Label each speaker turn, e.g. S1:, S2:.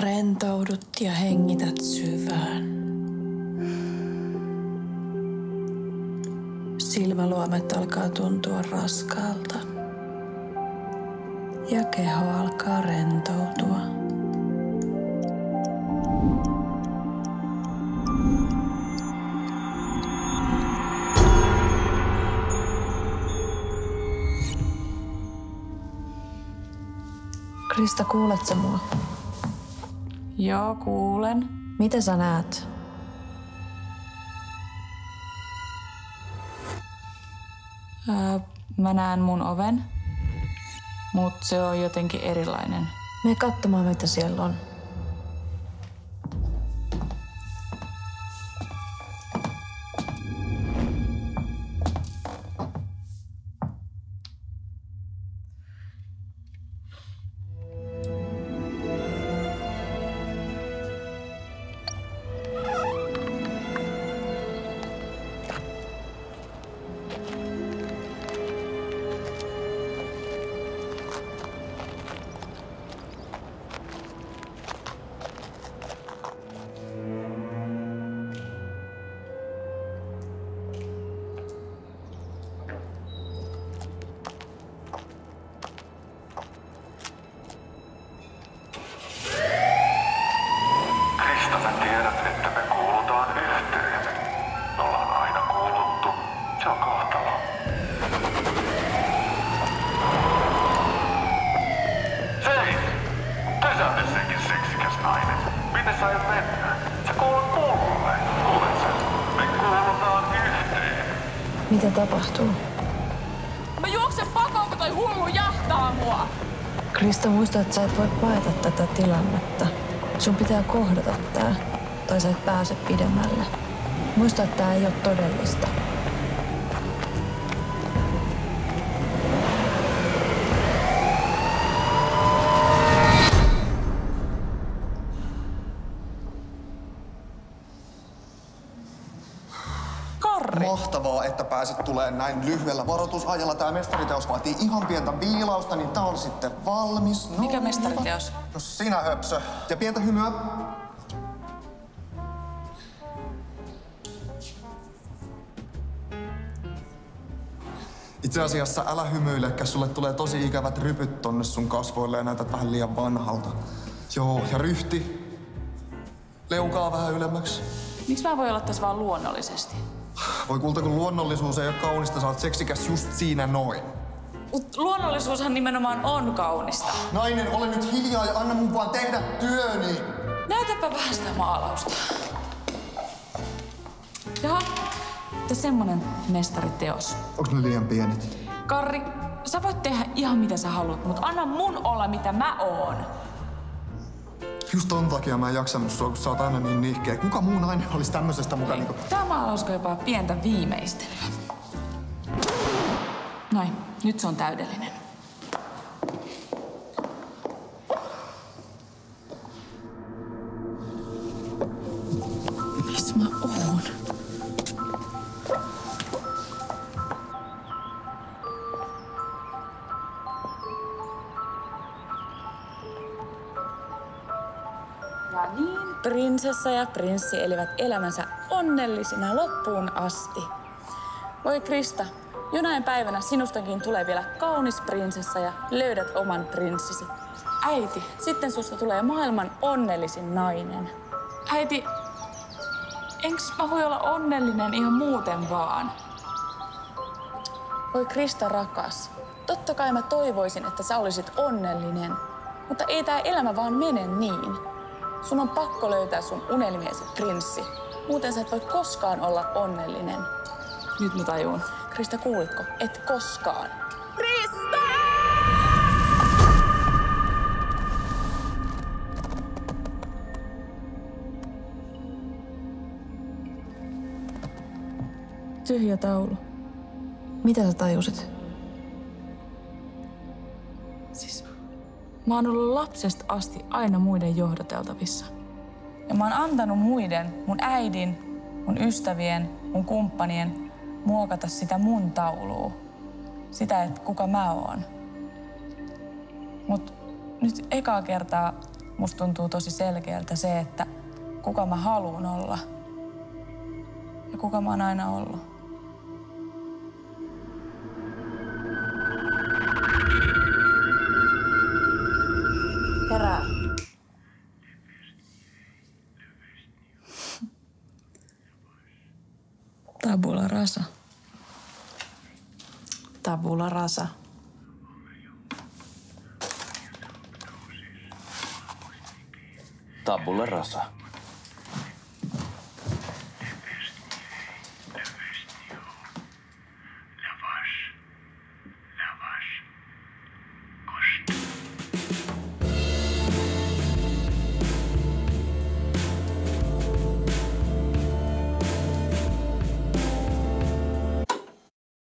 S1: Rentoudut ja hengität syvään. Silmäluomet alkaa tuntua raskaalta ja keho alkaa rentoutua. Krista, kuuletko mua?
S2: Joo, kuulen.
S1: Mitä sä näet?
S2: Öö, mä näen mun oven, mutta se on jotenkin erilainen.
S1: Me katsomaan, mitä siellä on. Mitä tapahtuu?
S2: Mä juoksen pakoon, kun toi hullu jahtaa mua!
S1: Krista, muista, että sä et voi paeta tätä tilannetta. Sun pitää kohdata tää, tai sä et pääse pidemmälle. Muista, että tää ei ole todellista.
S2: Karri!
S3: Mahtavaa, että pääsit tulee näin lyhyellä varoitusajalla. Tämä mestariteos vaatii ihan pientä viilausta, niin tää on sitten valmis. No,
S2: Mikä mestariteos?
S3: No sinä höpsö. Ja pientä hymyä. Itse asiassa älä hymyilekään, sulle tulee tosi ikävät rypyt tonne sun kasvoille ja näytät vähän liian vanhalta. Joo, ja ryhti. Leukaa vähän ylemmäksi.
S2: Miksi mä voin olla tässä vaan luonnollisesti?
S3: Voi kulta, kun luonnollisuus ei ole kaunista, sä oot seksikäs just siinä noin.
S2: Mut luonnollisuushan nimenomaan on kaunista.
S3: Nainen, ole nyt hiljaa ja anna mun vaan tehdä työni.
S2: Näytäpä vähän sitä maalausta. Jaha, ja semmonen mestariteos.
S3: Onks ne liian pienet?
S2: Karri, sä voit tehdä ihan mitä sä haluat, mutta anna mun olla mitä mä oon.
S3: Just ton takia mä en jaksanut sua, kun sä oot aina niin nihkeä. Kuka muu nainen olisi tämmöisestä mukaan niinku...
S2: Tää maalausko jopa pientä viimeistelyä. Noin, nyt se on täydellinen. Prinsessa ja prinssi elivät elämänsä onnellisina loppuun asti. Voi Krista, jonain päivänä sinustakin tulee vielä kaunis prinsessa ja löydät oman prinssisi. Äiti, sitten susta tulee maailman onnellisin nainen. Äiti, enks mä voi olla onnellinen ihan muuten vaan? Voi Krista rakas, totta kai mä toivoisin, että sä olisit onnellinen. Mutta ei tää elämä vaan mene niin. Sun on pakko löytää sun unelmiesi prinssi. Muuten sä et voi koskaan olla onnellinen. Nyt mä tajun. Krista, kuulitko? Et koskaan. Krista!
S1: Tyhjä taulu. Mitä sä tajusit?
S2: Mä oon ollut lapsesta asti aina muiden johdateltavissa. Ja mä oon antanut muiden, mun äidin, mun ystävien, mun kumppanien, muokata sitä mun taulua. Sitä, että kuka mä oon. Mut nyt ekaa kertaa musta tuntuu tosi selkeältä se, että kuka mä haluan olla ja kuka mä oon aina ollut.
S1: Tabula rasa.
S4: Tabula rasa.
S5: Tabula rasa.